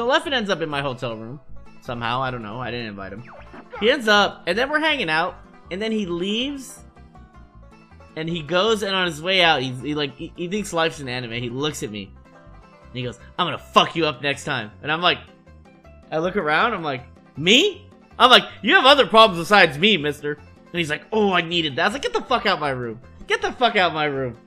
So Leffen ends up in my hotel room. Somehow, I don't know. I didn't invite him. He ends up, and then we're hanging out, and then he leaves, and he goes, and on his way out, he's, he like, he, he thinks life's an anime. He looks at me, and he goes, I'm gonna fuck you up next time. And I'm like, I look around, I'm like, me? I'm like, you have other problems besides me, mister. And he's like, oh, I needed that. I was like, get the fuck out my room. Get the fuck out my room.